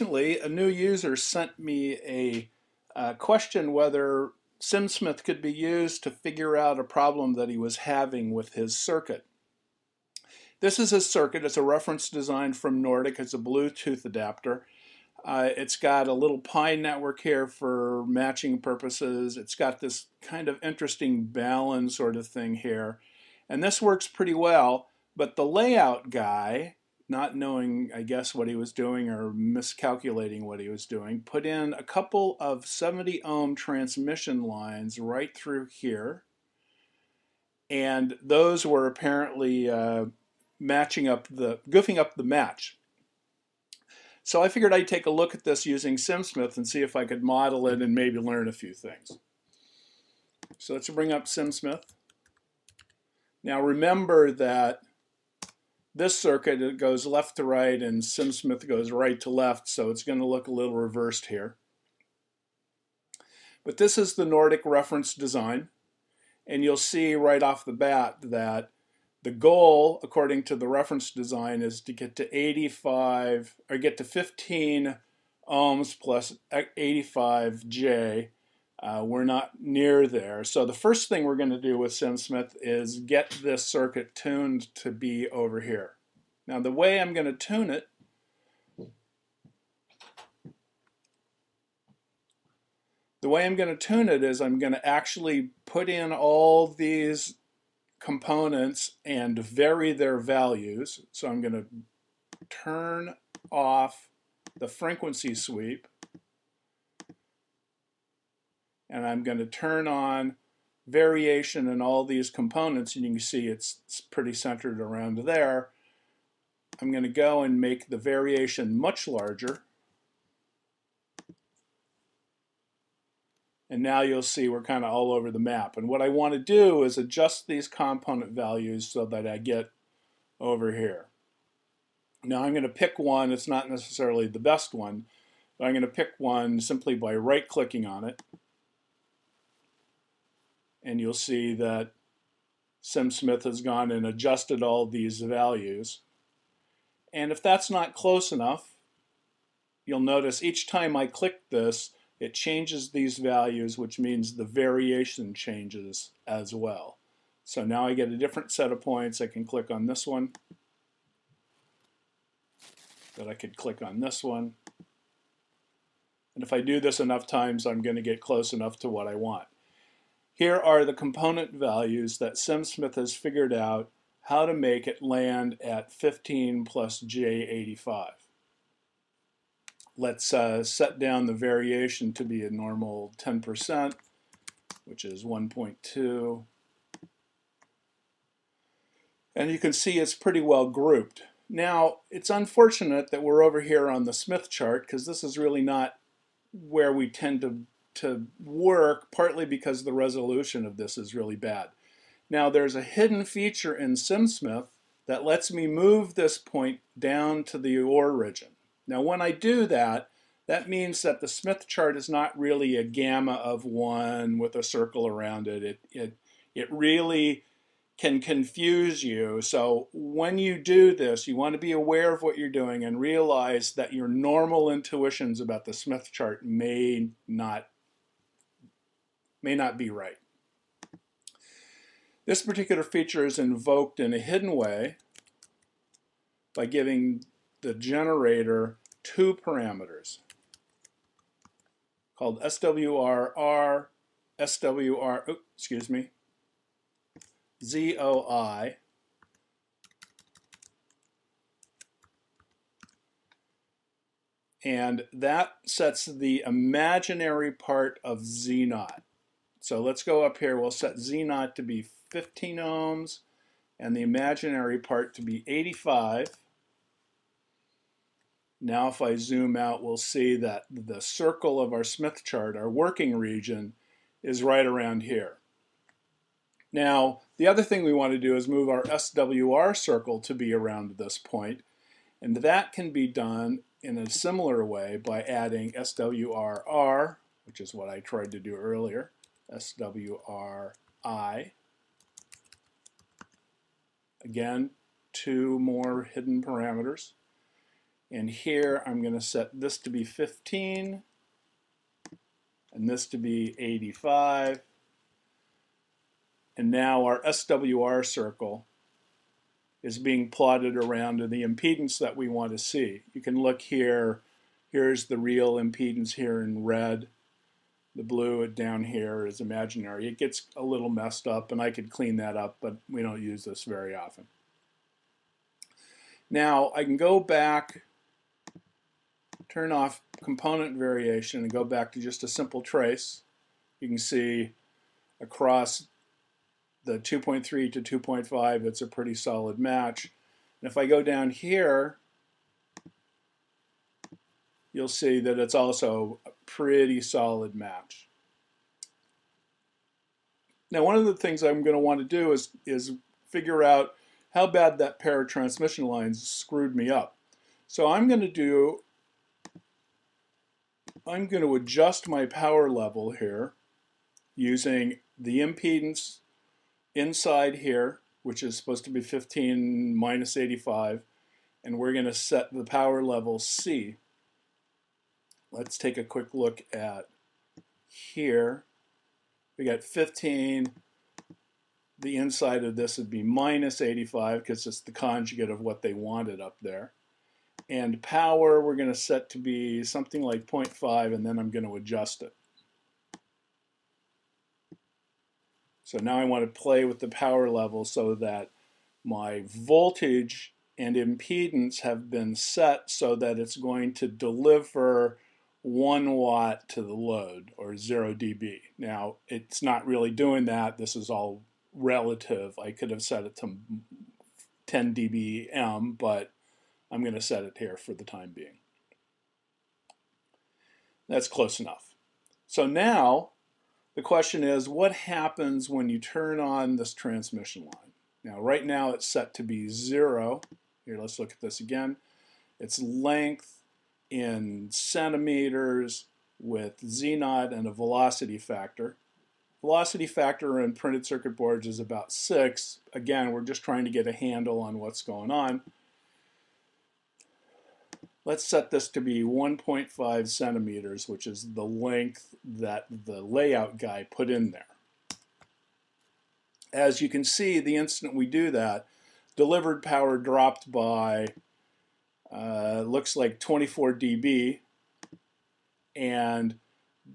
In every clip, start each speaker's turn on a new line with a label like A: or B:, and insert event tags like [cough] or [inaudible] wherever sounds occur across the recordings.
A: Recently, a new user sent me a uh, question whether SimSmith could be used to figure out a problem that he was having with his circuit. This is a circuit. It's a reference design from Nordic. It's a Bluetooth adapter. Uh, it's got a little Pi network here for matching purposes. It's got this kind of interesting balance sort of thing here. And this works pretty well, but the layout guy not knowing, I guess, what he was doing or miscalculating what he was doing, put in a couple of 70 ohm transmission lines right through here. And those were apparently uh, matching up the, goofing up the match. So I figured I'd take a look at this using SimSmith and see if I could model it and maybe learn a few things. So let's bring up SimSmith. Now remember that this circuit it goes left to right and SimSmith goes right to left, so it's going to look a little reversed here. But this is the Nordic reference design, and you'll see right off the bat that the goal, according to the reference design, is to get to 85, or get to 15 ohms plus 85J. Uh, we're not near there. So the first thing we're going to do with SimSmith is get this circuit tuned to be over here. Now the way I'm going to tune it the way I'm going to tune it is I'm going to actually put in all these components and vary their values. So I'm going to turn off the frequency sweep and I'm going to turn on variation in all these components and you can see it's, it's pretty centered around there. I'm going to go and make the variation much larger. And now you'll see we're kind of all over the map. And what I want to do is adjust these component values so that I get over here. Now I'm going to pick one, it's not necessarily the best one, but I'm going to pick one simply by right-clicking on it and you'll see that SimSmith has gone and adjusted all these values. And if that's not close enough, you'll notice each time I click this, it changes these values, which means the variation changes as well. So now I get a different set of points. I can click on this one. That I could click on this one. And if I do this enough times, I'm going to get close enough to what I want. Here are the component values that SimSmith has figured out how to make it land at 15 plus J85. Let's uh, set down the variation to be a normal 10%, which is 1.2. And you can see it's pretty well grouped. Now, it's unfortunate that we're over here on the Smith chart because this is really not where we tend to to work, partly because the resolution of this is really bad. Now there's a hidden feature in SimSmith that lets me move this point down to the origin. Now when I do that, that means that the Smith chart is not really a gamma of one with a circle around it. It, it, it really can confuse you. So when you do this, you want to be aware of what you're doing and realize that your normal intuitions about the Smith chart may not may not be right. This particular feature is invoked in a hidden way by giving the generator two parameters called SWRR, SWR, excuse me, ZOI, and that sets the imaginary part of Z naught. So let's go up here. We'll set Z naught to be 15 ohms and the imaginary part to be 85. Now if I zoom out, we'll see that the circle of our Smith chart, our working region, is right around here. Now, the other thing we want to do is move our SWR circle to be around this point, and that can be done in a similar way by adding SWRR, which is what I tried to do earlier, SWRI. Again, two more hidden parameters. And here I'm going to set this to be 15 and this to be 85. And now our SWR circle is being plotted around the impedance that we want to see. You can look here, here's the real impedance here in red. The blue down here is imaginary. It gets a little messed up and I could clean that up, but we don't use this very often. Now I can go back, turn off component variation and go back to just a simple trace. You can see across the 2.3 to 2.5, it's a pretty solid match. And if I go down here, you'll see that it's also a pretty solid match. Now, one of the things I'm going to want to do is, is figure out how bad that pair of transmission lines screwed me up. So I'm going to do, I'm going to adjust my power level here using the impedance inside here, which is supposed to be 15 minus 85, and we're going to set the power level C. Let's take a quick look at here. We got 15. The inside of this would be minus 85 because it's the conjugate of what they wanted up there. And power we're going to set to be something like 0.5 and then I'm going to adjust it. So now I want to play with the power level so that my voltage and impedance have been set so that it's going to deliver 1 watt to the load or 0 dB. Now it's not really doing that. This is all relative. I could have set it to 10 dBm, but I'm going to set it here for the time being. That's close enough. So now the question is, what happens when you turn on this transmission line? Now, right now it's set to be zero. Here, let's look at this again. Its length in centimeters with naught and a velocity factor. Velocity factor in printed circuit boards is about 6. Again, we're just trying to get a handle on what's going on. Let's set this to be 1.5 centimeters, which is the length that the layout guy put in there. As you can see, the instant we do that, delivered power dropped by, uh, looks like 24 dB, and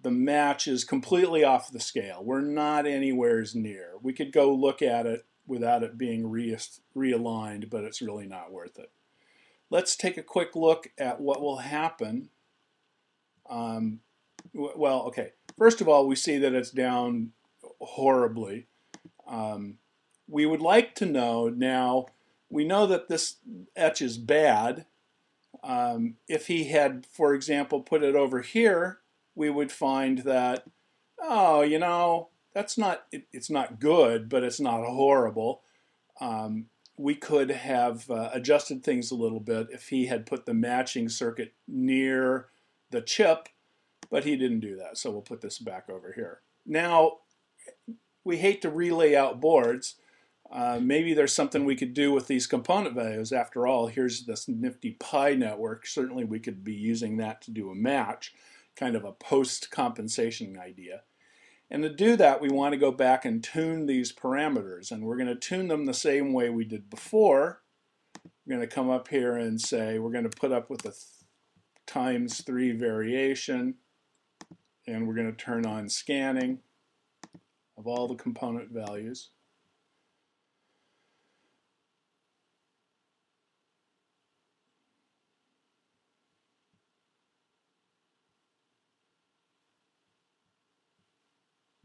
A: the match is completely off the scale. We're not anywhere near. We could go look at it without it being re realigned, but it's really not worth it. Let's take a quick look at what will happen. Um, well, okay. First of all, we see that it's down horribly. Um, we would like to know now, we know that this etch is bad. Um, if he had, for example, put it over here, we would find that, oh, you know, that's not, it, it's not good, but it's not horrible. Um, we could have uh, adjusted things a little bit if he had put the matching circuit near the chip, but he didn't do that. So we'll put this back over here. Now, we hate to relay out boards. Uh, maybe there's something we could do with these component values. After all, here's this nifty pi network. Certainly we could be using that to do a match, kind of a post-compensation idea. And to do that, we want to go back and tune these parameters. And we're going to tune them the same way we did before. We're going to come up here and say we're going to put up with a times 3 variation. And we're going to turn on scanning of all the component values.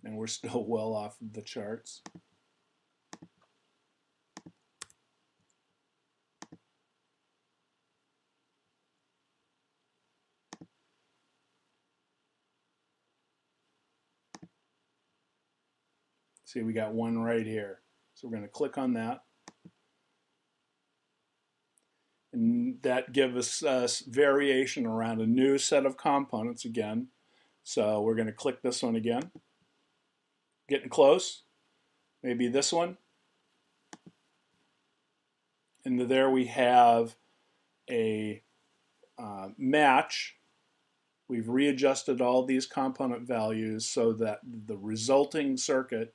A: And we're [laughs] still well off the charts. See, we got one right here. So we're going to click on that. And that gives us variation around a new set of components again. So we're going to click this one again. Getting close. Maybe this one. And there we have a uh, match, we've readjusted all these component values so that the resulting circuit,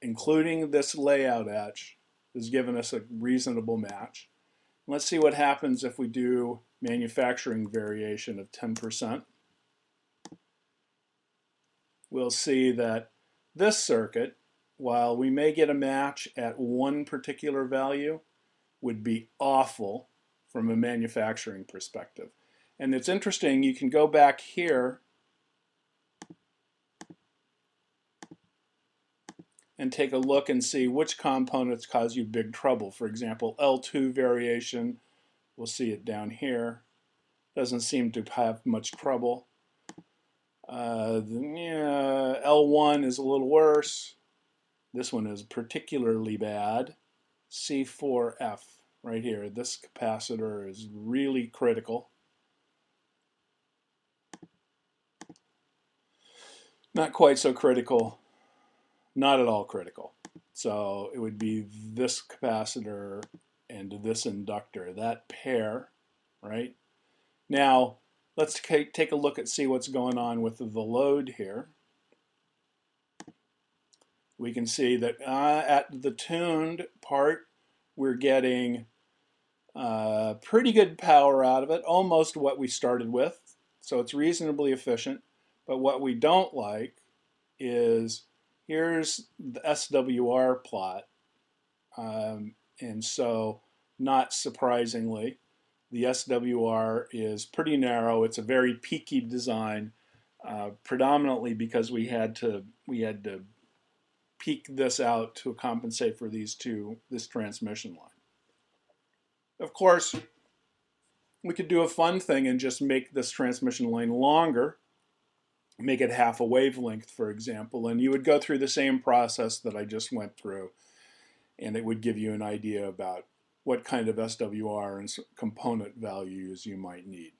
A: including this layout etch, has given us a reasonable match. Let's see what happens if we do manufacturing variation of 10%. We'll see that this circuit, while we may get a match at one particular value, would be awful from a manufacturing perspective. And it's interesting, you can go back here and take a look and see which components cause you big trouble. For example, L2 variation, we'll see it down here, doesn't seem to have much trouble. Uh, yeah, L1 is a little worse. This one is particularly bad. C4F right here. This capacitor is really critical. Not quite so critical, not at all critical. So it would be this capacitor and this inductor, that pair, right? Now, let's take a look and see what's going on with the load here. We can see that uh, at the tuned part, we're getting uh, pretty good power out of it, almost what we started with. So it's reasonably efficient. But what we don't like is here's the SWR plot. Um, and so, not surprisingly, the SWR is pretty narrow. It's a very peaky design, uh, predominantly because we had to we had to peak this out to compensate for these two this transmission line. Of course, we could do a fun thing and just make this transmission line longer, make it half a wavelength, for example, and you would go through the same process that I just went through, and it would give you an idea about what kind of SWR and component values you might need.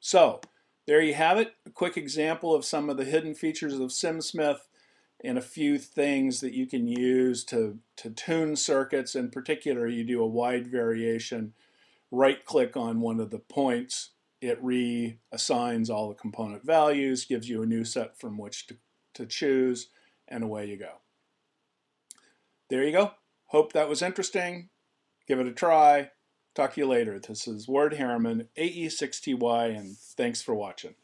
A: So, there you have it, a quick example of some of the hidden features of SimSmith and a few things that you can use to, to tune circuits. In particular, you do a wide variation, right click on one of the points, it reassigns all the component values, gives you a new set from which to, to choose, and away you go. There you go. Hope that was interesting. Give it a try. Talk to you later. This is Ward Harriman, AE6TY, and thanks for watching.